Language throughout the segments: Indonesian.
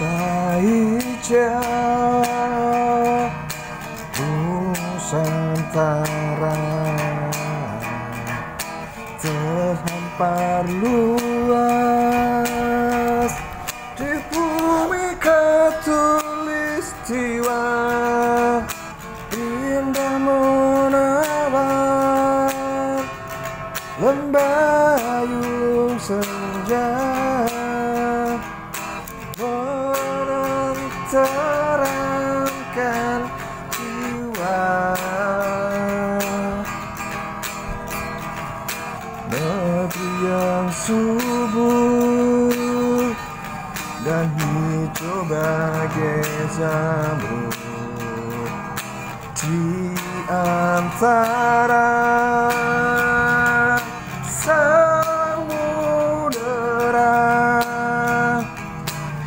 hijau Nusantara. Terhampar luas di bumi katulistiwa indah menawan lembayung senja menerangkan jiwa. Negeri yang subur dan hijau bagai zamrud di antara samudera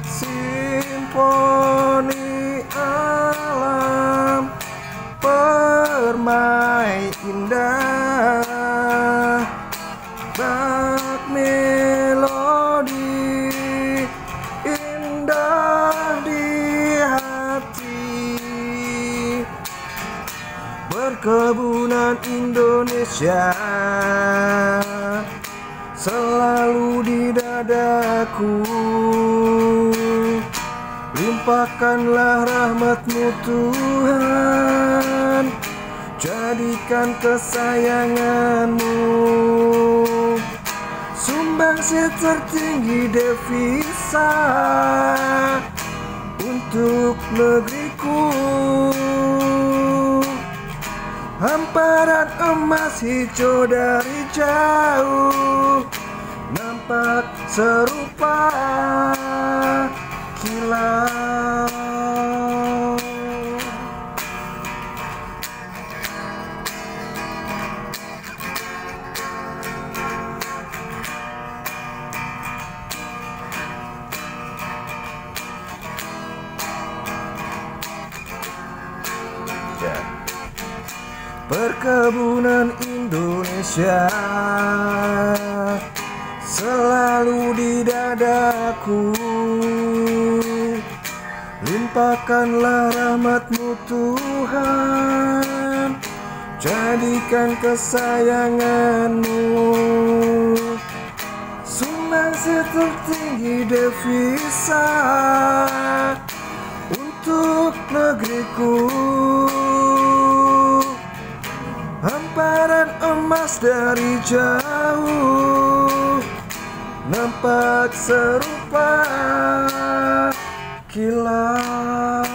simfoni indah. Bak melodi indah di hati. Perkebunan Indonesia selalu di dadaku. Limpahkanlah rahmatmu Tuhan Jadikan kesayanganmu Sumbangsi tertinggi devisa Untuk negeriku. Hamparan emas hijau dari jauh Nampak serupa Perkebunan Indonesia selalu di dadaku. Limpahkanlah rahmatmu Tuhan. Jadikan kesayanganmu. Sumbangsi tertinggi devisa. Untuk negeriku emas dari jauh Nampak serupa kilau